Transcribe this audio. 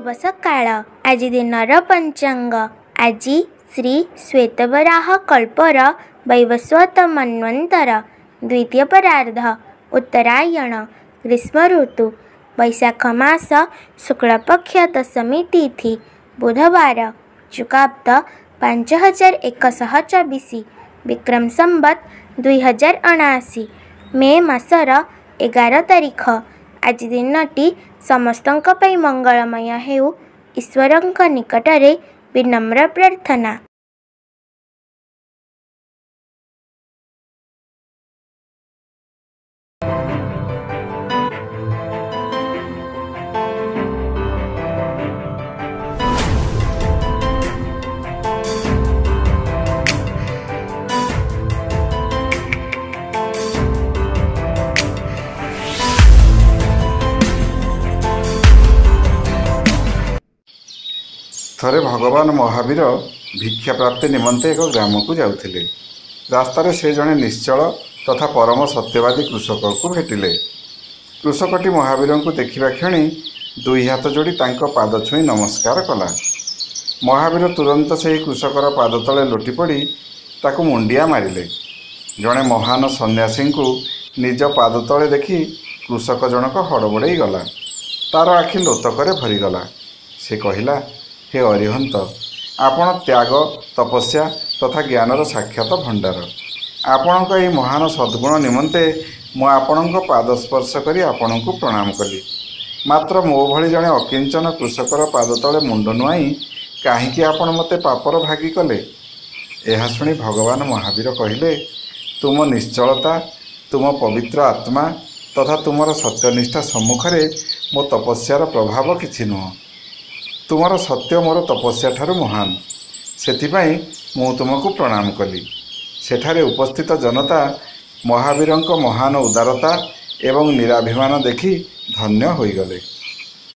ଶୁଭ ସକାଳ ଆଜି ଦିନର ପଞ୍ଚାଙ୍ଗ ଆଜି ଶ୍ରୀ ଶ୍ୱେତବରାହ କଳ୍ପର ବୈବସ୍ୱତ ମନ୍ୱନ୍ତର ଦ୍ୱିତୀୟ ପରାର୍ଦ୍ଧ ଉତ୍ତରାୟଣ ଗ୍ରୀଷ୍ମ ଋତୁ ବୈଶାଖ ମାସ ଶୁକ୍ଳପକ୍ଷ ଦଶମୀ ତିଥି ବୁଧବାର ଚୁକାବ୍ଦ ପାଞ୍ଚ ହଜାର ଏକଶହ ଚବିଶ ବିକ୍ରମ ସମ୍ବତ ଦୁଇ ହଜାର ଅଣାଅଶୀ ମେ ମାସର ଏଗାର ତାରିଖ ଆଜି ଦିନଟି ସମସ୍ତଙ୍କ ପାଇଁ ମଙ୍ଗଳମୟ ହେଉ ଈଶ୍ୱରଙ୍କ ନିକଟରେ ବିନମ୍ର ପ୍ରାର୍ଥନା ଥରେ ଭଗବାନ ମହାବୀର ଭିକ୍ଷା ପ୍ରାପ୍ତି ନିମନ୍ତେ ଏକ ଗ୍ରାମକୁ ଯାଉଥିଲେ। ରାସ୍ତାରେ ସେ ଜଣେ ନିଶ୍ଚଳ ତଥା ପରମ ସତ୍ୟବାଦୀ କୃଷକକୁ ଭେଟିଲେ। କୃଷକଟି ମହାବୀରଙ୍କୁ ଦେଖିବା କ୍ଷଣି ଦୁଇ ହାତ ଯୋଡ଼ି ତାଙ୍କ ପାଦ ଛୁଇଁ ନମସ୍କାର କଲା। ମହାବୀର ତୁରନ୍ତ ସେହି କୃଷକର ପାଦ ତଳେ ଲୋଟି ପଡ଼ି ତାକୁ ମୁଣ୍ଡିଆ ମାରିଲେ। ଜଣେ ମହାନ ସନ୍ନ୍ୟାସୀଙ୍କୁ ନିଜ ପାଦ ତଳେ ଦେଖି କୃଷକ ଜଣକ ହଡ଼ବଡ଼େଇ ଗଲା। ତାର ଆଖି ଲୋତକରେ ଭରିଗଲା। ସେ କହିଲା ହେ ଅରିହନ୍ତ ଆପଣ ତ୍ୟାଗ ତପସ୍ୟା ତଥା ଜ୍ଞାନର ସାକ୍ଷାତ ଭଣ୍ଡାର। ଆପଣଙ୍କ ଏହି ମହାନ ସଦ୍ଗୁଣ ନିମନ୍ତେ ମୁଁ ଆପଣଙ୍କ ପାଦ ସ୍ପର୍ଶ କରି ଆପଣଙ୍କୁ ପ୍ରଣାମ କଲି। ମାତ୍ର ମୋ ଭଳି ଜଣେ ଅକିଞ୍ଚନ କୃଷକର ପାଦ ତଳେ ମୁଣ୍ଡ ନୁଆଇଁ କାହିଁକି ଆପଣ ମୋତେ ପାପର ଭାଗି କଲେ? ଏହା ଶୁଣି ଭଗବାନ ମହାବୀର କହିଲେ ତୁମ ନିଶ୍ଚଳତା ତୁମ ପବିତ୍ର ଆତ୍ମା ତଥା ତୁମର ସତ୍ୟନିଷ୍ଠା ସମ୍ମୁଖରେ ମୋ ତପସ୍ୟାର ପ୍ରଭାବ କିଛି ନୁହଁ। ତୁମର ସତ୍ୟ ମୋର ତପସ୍ୟା ଠାରୁ ମହାନ। ସେଥିପାଇଁ ମୁଁ ତୁମକୁ ପ୍ରଣାମ କଲି। ସେଠାରେ ଉପସ୍ଥିତ ଜନତା ମହାବୀରଙ୍କ ମହାନ ଉଦାରତା ଏବଂ ନିରାଭିମାନ ଦେଖି ଧନ୍ୟ ହୋଇଗଲେ।